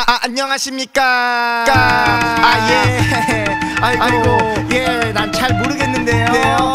아, 아, 안녕하십니까? 아예. 아이고, 아이고. 예난 잘 모르겠는데요. 네, 어.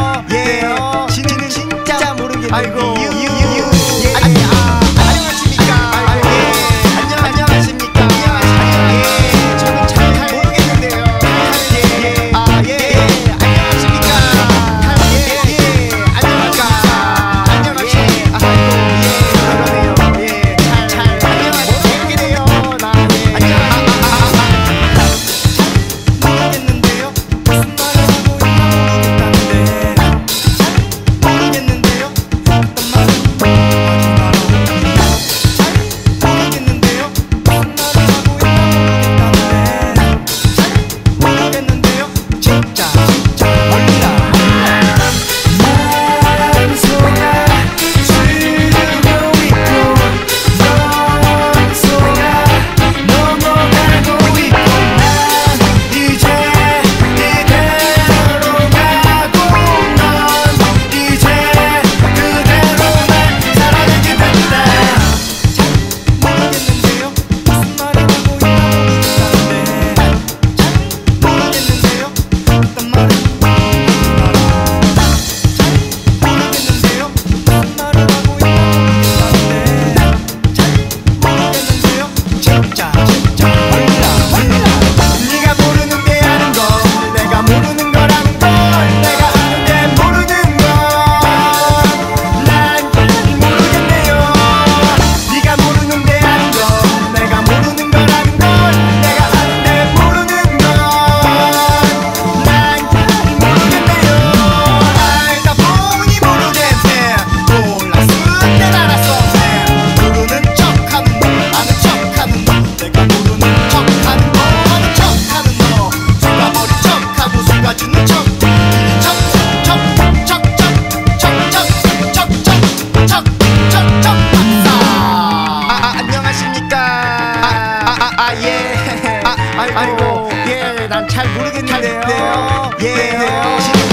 아이고, 예, 난 잘 모르겠는데요. 예, 네.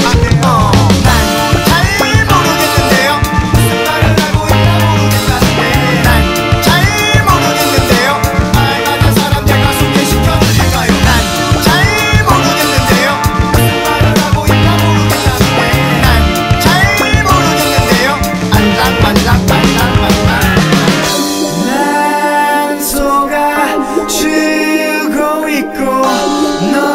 No.